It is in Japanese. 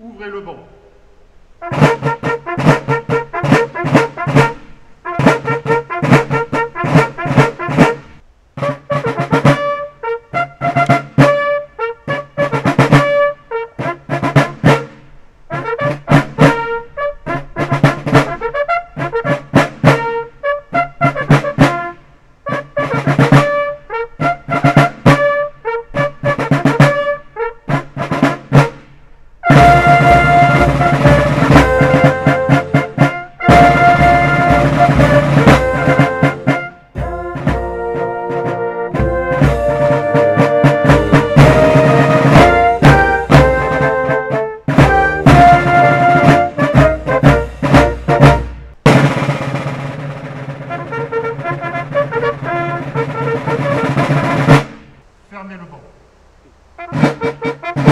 Ouvrez le banc. ネルボン。